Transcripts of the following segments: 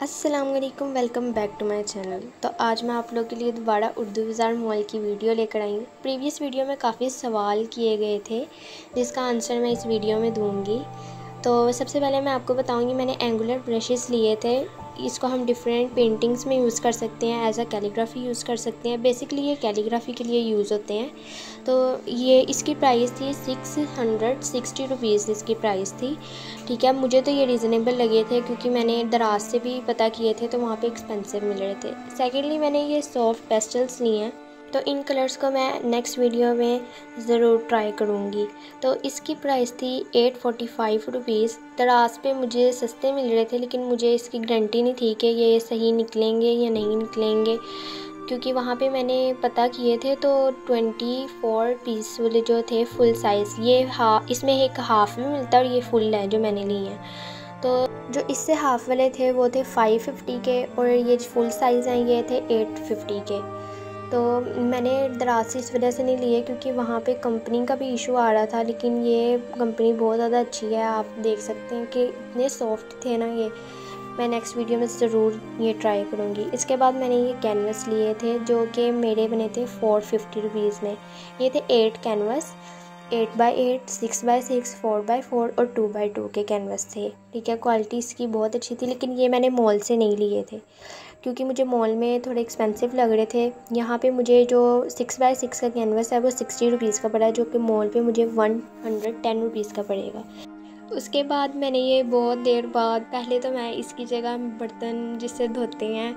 वालेकुम welcome back to my channel तो आज मैं आप लोग के लिए दोबारा उर्दू बाज़ार मॉल की वीडियो लेकर आई हूँ। प्रीवियस वीडियो में काफ़ी सवाल किए गए थे, जिसका आंसर मैं इस वीडियो में दूँगी। तो सबसे पहले मैं आपको बताऊँगी, मैंने एंगुलर ब्रशेस लिए थे। इसको हम डिफरेंट पेंटिंग्स में यूज़ कर सकते हैं एज अ कैलीग्राफी यूज़ कर सकते हैं। बेसिकली ये कैलीग्राफी के लिए यूज़ होते हैं। तो ये इसकी प्राइस थी सिक्स हंड्रेड सिक्सटी रुपीज़ इसकी प्राइस थी। ठीक है, मुझे तो ये रिजनेबल लगे थे क्योंकि मैंने दराज से भी पता किए थे तो वहाँ पर एक्सपेंसिव मिल रहे थे। सेकेंडली मैंने ये सॉफ्ट पेस्टल्स लिए हैं। तो इन कलर्स को मैं नेक्स्ट वीडियो में ज़रूर ट्राई करूँगी। तो इसकी प्राइस थी एट फोटी फाइव रुपीज़ दराज पे मुझे सस्ते मिल रहे थे, लेकिन मुझे इसकी गारंटी नहीं थी कि ये सही निकलेंगे या नहीं निकलेंगे। क्योंकि वहाँ पे मैंने पता किए थे तो ट्वेंटी फोर पीस वाले जो थे फुल साइज़ ये हा, इसमें एक हाफ़ भी मिलता है और ये फुल है जो मैंने ली है। तो जो इससे हाफ़ वाले थे वो थे फाइव फिफ्टी के और ये फुल साइज़ हैं, ये थे एट फिफ्टी के। तो मैंने दराज इस वजह से नहीं लिए क्योंकि वहाँ पे कंपनी का भी इशू आ रहा था, लेकिन ये कंपनी बहुत ज़्यादा अच्छी है। आप देख सकते हैं कि इतने सॉफ्ट थे ना ये। मैं नेक्स्ट वीडियो में ज़रूर ये ट्राई करूँगी। इसके बाद मैंने ये कैनवस लिए थे जो कि मेरे बने थे फ़ोर फिफ्टी रुपीज़ में। ये थे eight canvas eight by eight, six by six, four by four और टू बाई टू के कैनवस थे। ठीक है क्वालिटी इसकी बहुत अच्छी थी, लेकिन ये मैंने मॉल से नहीं लिए थे। क्योंकि मुझे मॉल में थोड़े एक्सपेंसिव लग रहे थे। यहाँ पे मुझे जो सिक्स बाई सिक्स का कैनवस है, वो सिक्सटी रुपीज़ का पड़ा जो कि मॉल पे मुझे वन हंड्रेड टेन रुपीज़ का पड़ेगा। उसके बाद मैंने ये बहुत देर बाद, पहले तो मैं इसकी जगह बर्तन जिससे धोते हैं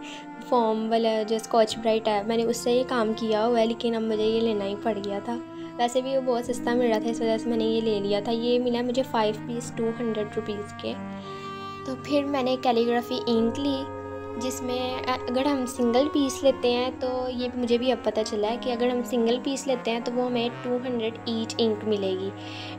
फॉर्म वाला जो स्कॉच ब्राइट है, मैंने उससे ये काम किया हुआ है, लेकिन अब मुझे ये लेना ही पड़ गया था। वैसे भी वो बहुत सस्ता मिल रहा था, इस वजह से मैंने ये ले लिया था। ये मिला मुझे five piece two hundred rupees के। तो फिर मैंने कैलीग्राफी इंक ली, जिसमें अगर हम सिंगल पीस लेते हैं तो ये मुझे भी अब पता चला है कि अगर हम सिंगल पीस लेते हैं तो वो हमें टू हंड्रेड ईच इंक मिलेगी।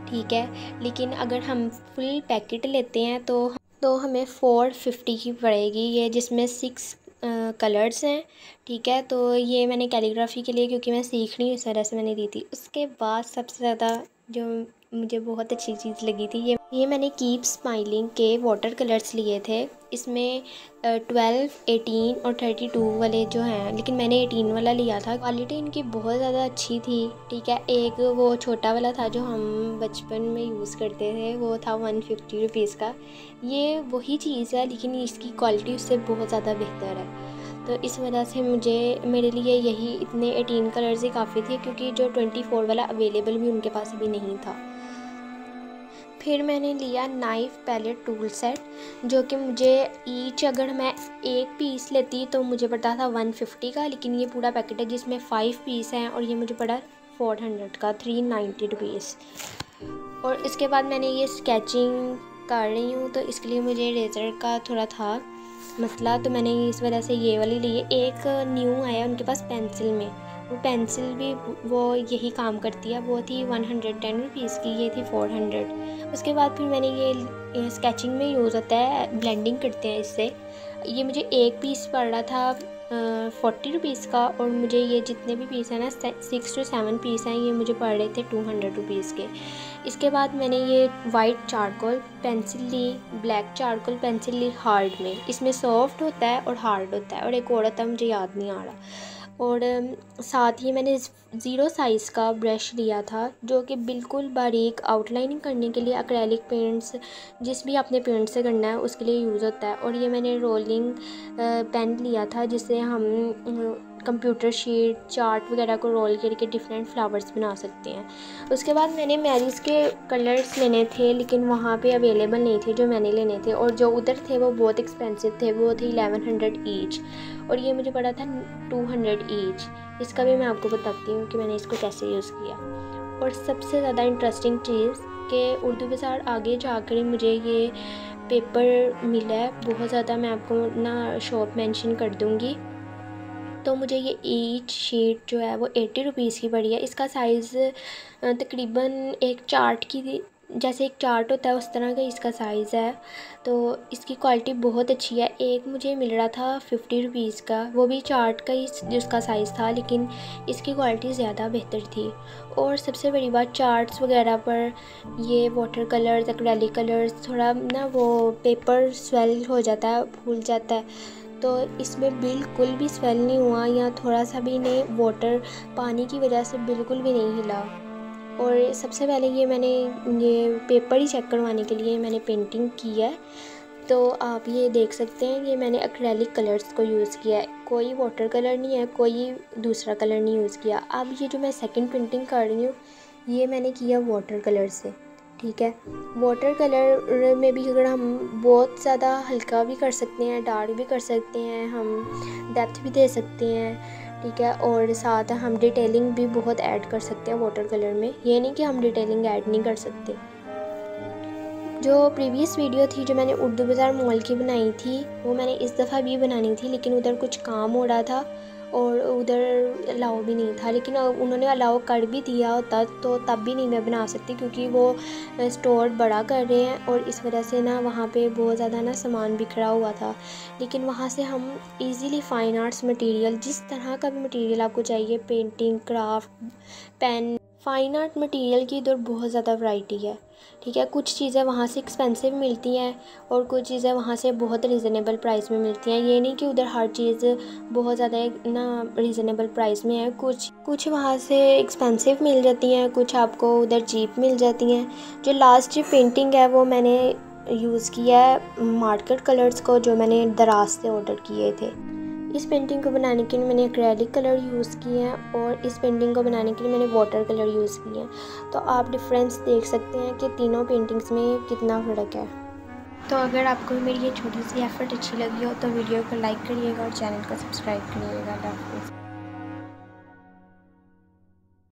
ठीक है? लेकिन अगर हम फुल पैकेट लेते हैं तो तो हमें फ़ोर फिफ्टी की पड़ेगी। ये जिसमें सिक्स कलर्स हैं, ठीक है? तो ये मैंने कैलीग्राफी के लिए क्योंकि मैं सीख रही हूँ, इस वजह से मैंने दी थी। उसके बाद सबसे ज़्यादा जो मुझे बहुत अच्छी चीज़ लगी थी। ये ये मैंने कीप स्माइलिंग के वाटर कलर्स लिए थे। इसमें ट्वेल्व एटीन और थर्टी टू वाले जो हैं, लेकिन मैंने एटीन वाला लिया था। क्वालिटी इनकी बहुत ज़्यादा अच्छी थी, ठीक है? एक वो छोटा वाला था जो हम बचपन में यूज़ करते थे, वो था वन फिफ्टी रुपीज़ का। ये वही चीज़ है, लेकिन इसकी क्वालिटी उससे बहुत ज़्यादा बेहतर है। तो इस वजह से मुझे, मेरे लिए यही इतने एटीन कलर्स ही काफ़ी थे, क्योंकि जो ट्वेंटी फोर वाला अवेलेबल भी उनके पास अभी नहीं था। फिर मैंने लिया नाइफ़ पैलेट टूल सेट जो कि मुझे ईच अगर मैं एक पीस लेती तो मुझे पड़ता था वन फिफ्टी का, लेकिन ये पूरा पैकेट है जिसमें फ़ाइव पीस हैं और ये मुझे पड़ा फोर हंड्रेड का थ्री नाइन्टी रुपीज़ और इसके बाद मैंने ये स्केचिंग कर रही हूँ तो इसके लिए मुझे रेज़र का थोड़ा था मसला तो मैंने इस वजह से ये वाली ली एक न्यू आया उनके पास पेंसिल में। वो पेंसिल भी, वो यही काम करती है, वो थी वन हंड्रेड टेन रुपीज़ की, ये थी फोर हंड्रेड उसके बाद फिर मैंने ये स्केचिंग में यूज़ होता है ब्लेंडिंग करते हैं इससे. ये मुझे एक पीस पड़ रहा था फोर्टी रुपीज़ का और मुझे ये जितने भी पीस हैं ना सिक्स टू सेवन पीस हैं, ये मुझे पड़ रहे थे टू हंड्रेड रुपीज़ के. इसके बाद मैंने ये वाइट चारकोल पेंसिल ली ब्लैक चारकोल पेंसिल ली हार्ड में. इसमें सॉफ्ट होता है और हार्ड होता है और एक और होता है, मुझे याद नहीं आ रहा. और साथ ही मैंने ज़ीरो साइज़ का ब्रश लिया था, जो कि बिल्कुल बारीक आउटलाइनिंग करने के लिए अक्रैलिक पेंट्स जिस भी आपने पेंट से करना है, उसके लिए यूज़ होता है। और ये मैंने रोलिंग पेन लिया था जिससे हम कंप्यूटर शीट चार्ट वगैरह को रोल करके डिफरेंट फ्लावर्स बना सकते हैं। उसके बाद मैंने मैरिज के कलर्स लेने थे, लेकिन वहाँ पे अवेलेबल नहीं थे जो मैंने लेने थे। और जो उधर थे, वो बहुत एक्सपेंसिव थे, वो थे एलेवन हंड्रेड ईच और ये मुझे पड़ा था टू हंड्रेड ईच इसका भी मैं आपको बताती हूँ कि मैंने इसको कैसे यूज़ किया। और सबसे ज़्यादा इंटरेस्टिंग चीज़ कि उर्दू बाज़ार आगे जाकर मुझे ये पेपर मिला है। बहुत ज़्यादा मैं आपको ना शॉप मेंशन कर दूँगी। तो मुझे ये ईच शीट जो है वो एट्टी रुपीज़ की पड़ी है। इसका साइज़ तकरीबन एक चार्ट की जैसे एक चार्ट होता है, उस तरह का इसका साइज़ है। तो इसकी क्वालिटी बहुत अच्छी है। एक मुझे मिल रहा था फिफ्टी रुपीज़ का। वो भी चार्ट का ही जिसका साइज़ था, लेकिन इसकी क्वालिटी ज़्यादा बेहतर थी। और सबसे बड़ी बात चार्ट्स वगैरह पर ये वाटर कलर्स एक्रेलिक कलर्स थोड़ा ना वो पेपर स्वेल हो जाता है, फूल जाता है। तो इसमें बिल्कुल भी स्वेल नहीं हुआ या थोड़ा सा भी नहीं वाटर पानी की वजह से बिल्कुल भी नहीं हिला। और सबसे पहले ये मैंने, ये पेपर ही चेक करवाने के लिए मैंने पेंटिंग की है। तो आप ये देख सकते हैं, ये मैंने एक्रेलिक कलर्स को यूज़ किया है। कोई वाटर कलर नहीं है, कोई दूसरा कलर नहीं यूज़ किया। अब ये जो मैं सेकंड पेंटिंग कर रही हूँ, ये मैंने किया वाटर कलर से। ठीक है? वाटर कलर में भी अगर हम बहुत ज़्यादा हल्का भी कर सकते हैं डार्क भी कर सकते हैं, हम डेप्थ भी दे सकते हैं, ठीक है? और साथ हम डिटेलिंग भी बहुत ऐड कर सकते हैं वाटर कलर में। ये नहीं कि हम डिटेलिंग ऐड नहीं कर सकते। जो प्रीवियस वीडियो थी, जो मैंने उर्दू बाज़ार मॉल की बनाई थी, वो मैंने इस दफ़ा भी बनानी थी, लेकिन उधर कुछ काम हो रहा था। और उधर अलाउ भी नहीं था, लेकिन उन्होंने अलाउ कर भी दिया होता तो तब भी नहीं मैं बना सकती क्योंकि वो स्टोर बड़ा कर रहे हैं और इस वजह से ना वहाँ पे बहुत ज़्यादा ना सामान बिखरा हुआ था। लेकिन वहाँ से हम इजीली फ़ाइन आर्ट्स मटेरियल जिस तरह का भी मटेरियल आपको चाहिए painting craft pen fine art material की इधर बहुत ज़्यादा वैरायटी है, ठीक है? कुछ चीज़ें वहाँ से एक्सपेंसिव मिलती हैं और कुछ चीज़ें वहाँ से बहुत रिजनेबल प्राइस में मिलती हैं। ये नहीं कि उधर हर चीज़ बहुत ज़्यादा ना रिजनेबल प्राइस में है। कुछ कुछ वहाँ से एक्सपेंसिव मिल जाती हैं, कुछ आपको उधर चीप मिल जाती हैं। जो लास्ट जो पेंटिंग है वो मैंने यूज़ किया है मार्केट कलर्स को, जो मैंने दराज से ऑर्डर किए थे। इस पेंटिंग को बनाने के लिए मैंने एक्रेलिक कलर यूज़ किए हैं और इस पेंटिंग को बनाने के लिए मैंने वाटर कलर यूज़ किए हैं। तो आप डिफरेंस देख सकते हैं कि तीनों पेंटिंग्स में कितना फ़र्क है। तो अगर आपको मेरी ये छोटी सी एफ़र्ट अच्छी लगी हो तो वीडियो को लाइक करिएगा और चैनल को सब्सक्राइब करिएगा।